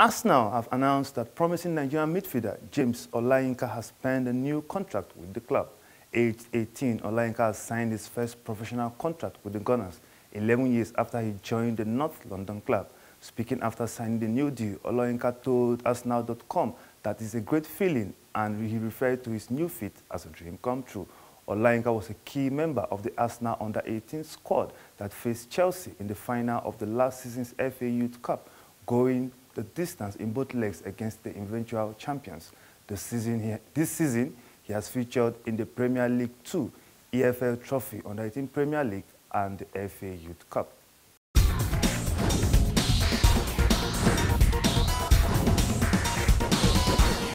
Arsenal have announced that promising Nigerian midfielder James Olayinka has signed a new contract with the club. Aged 18, Olayinka has signed his first professional contract with the Gunners 11 years after he joined the North London club. Speaking after signing the new deal, Olayinka told Arsenal.com that it's a great feeling and he referred to his new feat as a dream come true. Olayinka was a key member of the Arsenal under-18 squad that faced Chelsea in the final of the last season's FA Youth Cup, going the distance in both legs against the eventual champions. This season, he, this season, he has featured in the Premier League 2, EFL Trophy, Under-18 Premier League, and the FA Youth Cup.